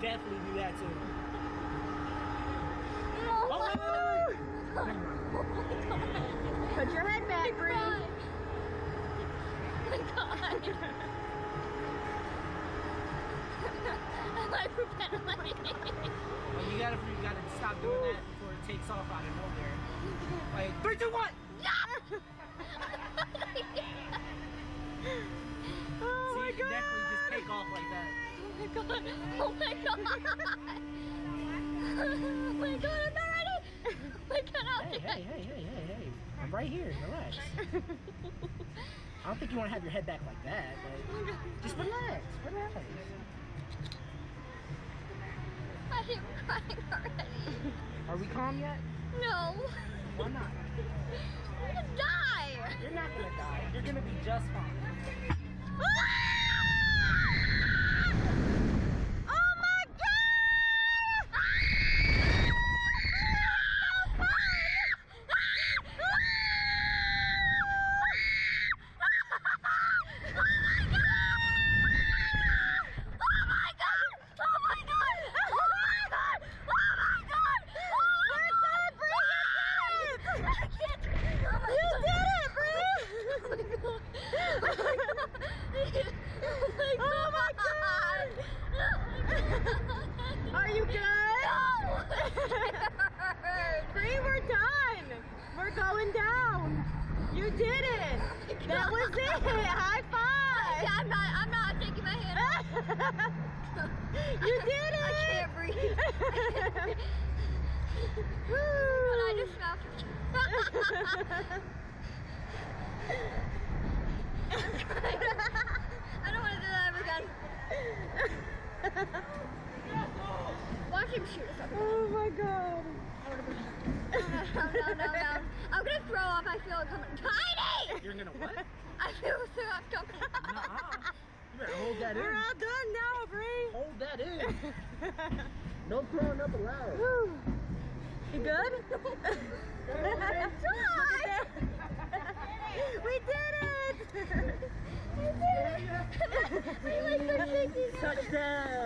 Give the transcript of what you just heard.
definitely do that too. Oh, Oh, wait, wait, wait, wait. Put your head back, Bree. Oh my god. I'm like. Well, you gotta, you gotta stop doing that before it takes off out of nowhere. Like, three, two, one! Oh off like that. Oh my god. Oh my god, I'm not ready. Oh my god, hey, hey, hey, hey, hey, hey! I'm right here. Relax. I don't think you want to have your head back like that, but oh just relax. Relax. I am crying already. Are we calm yet? No. Why not? I'm gonna die. You're not gonna die. You're gonna be just fine. Oh my god! Are you good? No! Bree, we're done. We're going down. You did it. That was it. High five. I'm not. I'm not taking my hand off. you did it. I can't breathe. But I just smelled. Watch him shoot a couple. Oh my god. no, no, no, no. I'm gonna throw up. I feel it coming. Tiny! You're gonna what? I feel so coming. Nuh-uh. You better hold that We're in. We're all done now, Bree. Hold that in. no throwing up allowed. Woo. You good? Try! we did it! we did it! we went for 60 Touchdown!